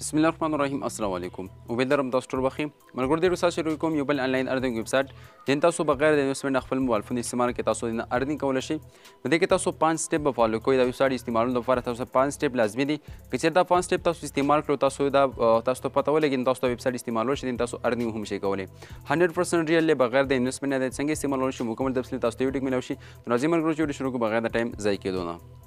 بسم الله الرحمن الرحیم السلام علیکم امید لرم تاسو ټول بخیر ملګرو ډېر ساس شروع کوم یو بل انلاین ارننګ ویب سایټ جن تاسو بغیر د انویسټمنټ خپل موبایل فون استعمال کې تاسو نه ارننګ کول شي مده کې تاسو پنځه سټپ به فالو کوئ دا ویب سایټ استعمالولو لپاره تاسو پنځه سټپ لازمي دي که چېرې دا پنځه سټپ تاسو استعمال کړو تاسو دا تاسو ته پته ولګي تاسو دا ویب سایټ استعمالول شي تاسو ارننګ هم شي کولی 100% ریل له بغیر د انویسټمنټ نه څنګه استعمالول شي مکمل تفصیل تاسو ته ویډیو کې ملو شي نو ځینې ملګرو چې ویډیو شروع کو بغیر د ټایم ضایع کېدو نه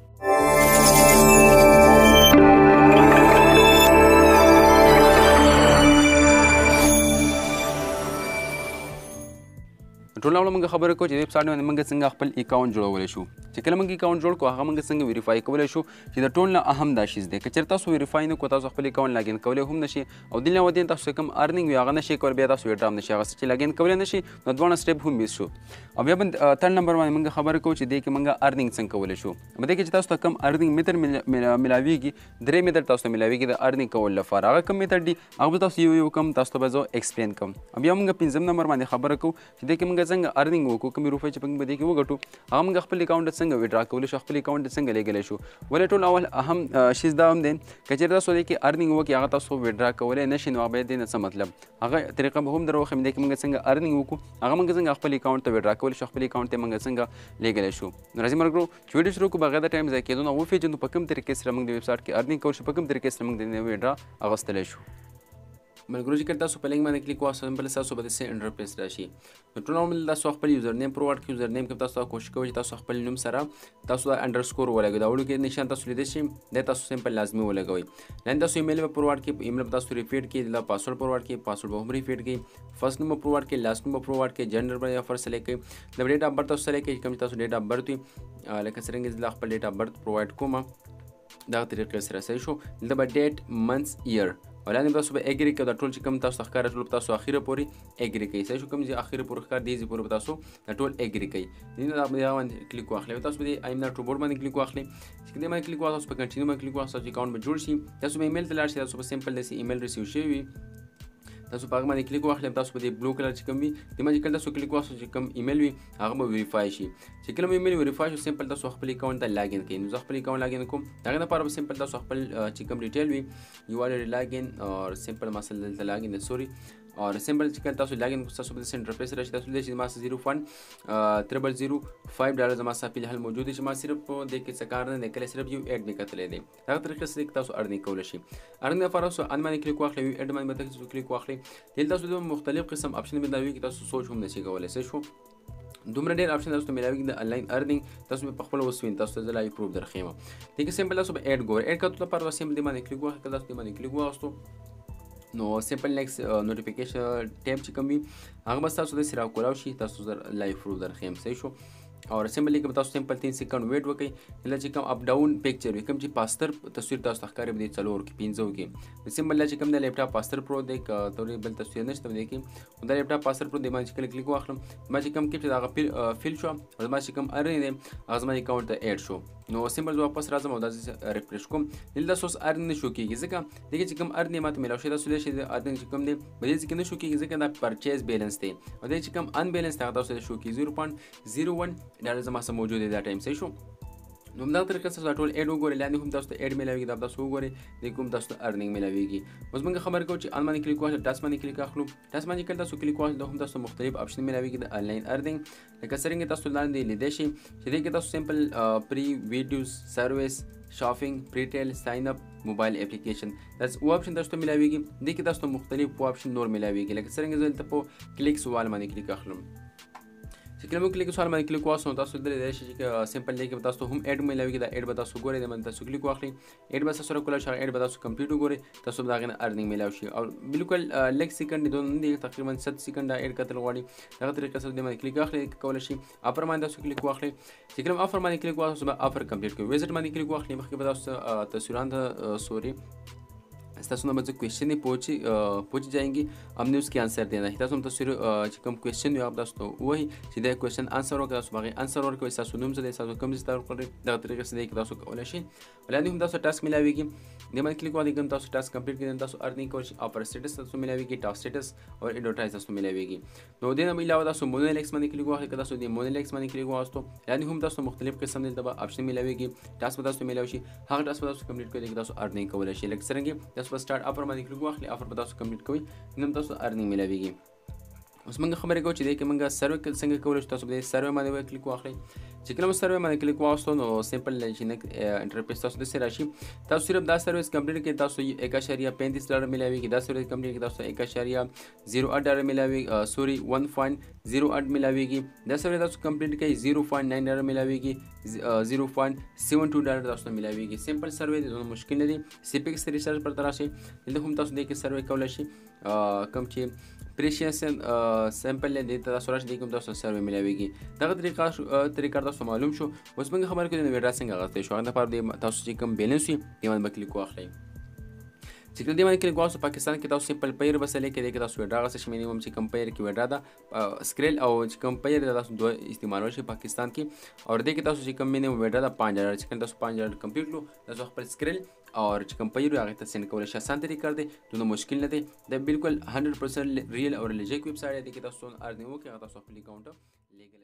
ټول نو موږ خبرې کوو چې ویب سایټ باندې موږ څنګه خپل اکاونټ جوړولی شو چې کله موږ اکاونټ جوړ کو هغه موږ څنګه ویریفای کولی شو چې د ټول نه اهم دا شیز دی که چېرې تاسو ویریفای نه کو تاسو خپل اکاونټ لاګین کولی هم نشي او دلته ودین تاسو ته کوم ارننګ وي هغه نشي کول بیا تاسو ویډرام نشي هغه چې لګین کولای نشي نو دوه سټیپ هم مس شو او بیا بند تر نمبر باندې موږ خبرې کوو چې دې کې موږ ارننګ څنګه کولای شو بده کې چې تاسو ته کوم ارننګ میتر ملاویږي درې میتر تاسو ته ملاویږي د ارننګ کول لپاره هغه کوم میتر دی هغه تاسو یو یو کوم تاسو ته به زه ایکسپلین کوم بیا موږ پنځم نمبر باندې خبرې کوو چې دې کې موږ څنګه ارننګ وکړو کومې روپۍ چې موږ په دې کې وګټو هغه موږ خپل اکاونټ ته څنګه ویډرا کولی شو خپل اکاونټ ته څنګه لیږلی شو ولې ټول اول اهم شیز دا هم دی که چېرې تاسو دې کې ارننګ وکړي هغه تاسو ویډرا کولی نه شي نو هغه بیا دې نه څه مطلب هغه طریقه به هم در وښیم دې کې موږ څنګه ارننګ وکړو هغه موږ څنګه خپل اکاونټ ته ویډرا کولی شو خپل اکاونټ ته موږ څنګه لیږلی شو نو راځي ملګرو چې ویډیو شروع کړو بغیر د ټایم ضایع کېدو نه وپېژنو په کوم طریقې سره موږ د ویب سایټ کې ارننګ کولی شو په کوم طریقې سره موږ د ویډرا اخیستلی شو ملګرو چې کړه تاسو په لینک باندې کلیک واسه بل تاسو به د سه انټرفیس راشي نو ټول عمر تاسو خپل یوزر نیم پرووایډ کړئ یوزر نیم کې تاسو کوشش کوئ چې تاسو خپل نوم سره تاسو د انډرسکور ولګوئ دا وړو کې نشان تاسو لیدئ شئ دا تاسو سمپل لازمي ولګوئ لاندې تاسو ایمیل به پرووایډ کړئ ایمیل تاسو ریپیټ کړئ دا پاسورډ پرووایډ کړئ پاسورډ به هم ریپیټ کړئ فرست نوم پرووایډ کړئ لاست نوم پرووایډ کړئ جنډر به یا فرست سلیکټ کړئ د ډیټ اف برت تاسو سلیکټ کړئ کوم تاسو ډیټ اف برت وي لکه څنګه چې خپل ډیټ اف برت پرووایډ کوم دغه طریقې سره صحیح شو دلته به ډیټ منث ایئر او لاندې تاسو به اګری کې دا ټول چې کوم تاسو ته ښکاره ټول تاسو اخیره پورې اګری کوي صحیح شو کوم چې اخیره پورې ښکار دی پورې به تاسو دا ټول اګری کوي دې دا بیا باندې کلیک واخلئ تاسو به دې ایم دا ټو بورډ باندې کلیک واخلئ چې دې باندې کلیک واخلئ تاسو په کنټینیو باندې کلیک واخلئ چې اکاونټ به جوړ شي تاسو به ایمیل ته لاړ شئ تاسو به سیمپل داسې ایمیل ریسیو شوی وي تاسو په هغه باندې کلیک واخلئ تاسو به دې بلو کلر چې کوم وي دې باندې کله تاسو کلیک واخلئ چې کوم ایمیل وي هغه به ویریفای شي چې کله مې ایمیل ویریفای شو سمپل تاسو خپل اکاونټ ته لاګین کړئ نو زه خپل اکاونټ لاګین کوم دا غنه لپاره به سمپل تاسو خپل چې کوم ډیټیل وي یو اړ لاګین او سمپل مثلا دلته لاګین سوري او سمپل چې کله تاسو لاګین کوئ تاسو به سنټر پیس راشي تاسو لیدلی چې ما 01 تربل 05 ډالر زما سپیل حل موجود چې ما صرف د کې څه کار نه کله صرف یو اډ نه کتلې دی دغه طریقې سره کې تاسو ارنینګ کولی شئ ارنینګ لپاره تاسو ان باندې کلیک واخلئ وي اډ باندې به تاسو کلیک واخلئ دلته تاسو د مختلف قسم آپشن ملاوي کې تاسو سوچ هم نشئ کولی څه شو دومره ډېر آپشن تاسو ته ملاويږي د انلاین ارنینګ تاسو په خپل وسوین تاسو ته لایو پروف درخیم ټیک سیمپل تاسو به اډ ګور اډ کتو لپاره تاسو سیمپل دی باندې کلیک واخلئ تاسو دی باندې کلیک واغستو نو سیمپل نیکس نوټیفیکیشن ټیب چې کوم وي هغه به تاسو د سره کولاو شي تاسو زر لایو پروف درخیم صحیح شو او سیمبلی کې تاسو سیمپل 3 سکند ویټ وکړئ دلته چې کوم اپ ډاون پکچر وي کوم چې پاستر تصویر تاسو ته ښکاري دی څلور کې پنځو کې د سیمبل چې کوم د لیپټاپ پاستر پرو دی تورې بل تصویر نشته دی کې دا لیپټاپ پاستر پرو دی باندې کله کلیک واخلم ما چې کوم کې دا فیل شو او ما چې کوم ارنی دی هغه زما اکاونټ ته اډ شو نو سیمبل واپس راځم او دا ریفریش کوم دلته سوس ارن نشو کیږي ځکه دغه چې کوم ارد ماته ملاو شي تاسو له شي د ارد چې کوم دی په دې کې نه شو کېږي ځکه دا پرچیز بیلانس دی او دغه چې کوم ان بیلانس هغه تاسو له شو کېږي 0.01 ډالر زما سره موجود دی دا ټایم صحیح شو نو همدغه طریقه سره دا ټول اډ وګورئ لاندې هم تاسو ته اډ میلاویږي دا تاسو وګورئ د کوم تاسو ته ارننګ میلاویږي اوس موږ خبرې کوو چې ان باندې کلیک واخلو ټاس باندې کلیک اخلو ټاس باندې کله تاسو کلیک واخلو هم تاسو مختلف آپشن میلاویږي د انلاین ارننګ لکه څرنګه تاسو لاندې لیدای شئ چې دې کې تاسو سیمپل پری ویډیوز سرویس شاپینګ پریټیل ساين اپ موبایل اپلیکیشن دا او اپشن تاسو ته ملاويږي دې کې تاسو ته مختلف او اپشن نور ملاويږي لکه څنګه زه دلته په کلیک سوال باندې کلیک اخلم چې کله مو کلیک سوال باندې کلیک واسو تاسو دلته لیدای شئ چې سیمپل دی کې تاسو هم اډ ملاويږي دا اډ به تاسو ګورئ د من تاسو کلیک واخلي ایډ به سره کول شي ایډ به تاسو کمپلیټ وګورئ تاسو به دا غنه ارننګ ملاو شي او بالکل لګ سکند دون نه دی تقریبا 7 سکند ایډ کتل غواړي دغه طریقه سره د باندې کلیک اخلي کول شي اپر باندې تاسو کلیک واخلي چې کلم افر باندې کلیک واخلي به افر کمپلیټ کوي ویزټ باندې کلیک واخلي مخکې به تاسو تصویران ته سوري تاسو نه مزه کوېشن پوچي پوچ جاينګي هم نوز کې انسر دی نه تاسو هم تصویر چې کوم کوېشن یو تاسو ته وایي چې دا کوېشن انسر وکړئ تاسو باغې انسر ورکوي تاسو نوم زده تاسو کوم زده ورکړي دا طریقې سره کې تاسو کولای شئ ولاندې هم تاسو ټاسک ملاويږي د باندې کلیک وکړئ کوم تاسو ټاسک کمپلیټ کړئ تاسو ارنینګ کوچ او پر سټیټس تاسو ملاويږي ټاسک سټیټس او ایډورټایز تاسو ملاويږي نو دې نه علاوه تاسو مونولیکس باندې کلیک وکړئ که تاسو د مونولیکس باندې کلیک واستو یعنی هم تاسو مختلف قسم دلته به اپشن ملاويږي ټاسک به تاسو ملاوي شي هغه ټاسک به تاسو کمپلیټ کړئ چې تاسو ارنینګ کولای شئ لکه څنګه تاسو په سٹارټ اپ باندې کلیک واخلئ افر به تاسو کمپلیټ کوئ نو تاسو ارنینګ ملاويږي اوس موږ خبرې کوو چې دې کې موږ سروې کل څنګه کولی شو تاسو به دې سروې باندې وای کلیک واخلئ چې کله مو سروې باندې کلیک واخلو نو سمپل چې نه انټرفیس تاسو داسې راشي تاسو صرف دا سرویس کمپلیټ کړئ تاسو یک اشاریه پنځوس ډالر ملاویږي دا سرویس کمپلیټ کړئ تاسو یک اشاریه زیرو اټ ډالر ملاوي سوري ون پوینټ زیرو اټ ملاویږي دا سرویس تاسو کمپلیټ کړئ زیرو پوینټ ناین ډالر ملاویږي زیرو پوینټ سیون ټو ډالر تاسو ته ملاویږي سمپل سروې دونه مشکل نه دي سیپکس ریسرچ پر تراشي دلته هم تاسو دې کې سروې کولی شئ کوم چې پریشیس سیمپل دی ته تاسو راشي کوم تاسو سروي ملاويږي دغه طریقه طریقه تاسو معلوم شو اوس موږ خبرې کوو نو ډاټا څنګه غوښتل شو هغه لپاره دی تاسو چې کوم بیلانس وي دی باندې بکلی کوخلی چې کله دی باندې کلیک واسو پاکستان کې تاسو سیمپل پیر بس لیکې دی کې تاسو وډا غسه شې مینیمم چې کم پیر کې وډا دا سکریل او چې کم پیر دا تاسو دوه استعمال وشي پاکستان کې او دې کې تاسو چې کم مینیمم وډا دا 5000 چې کله تاسو 5000 کمپلیټ کړو تاسو خپل سکریل और چې کوم پیرو هغه ته سند کولای شي اسانه طریقه دی دونه مشکل نه دی دا بالکل 100% ریل او لیجیک ویب سایټ دی کې تاسو ارنینګ وکړئ هغه تاسو خپل اکاونټ لیګل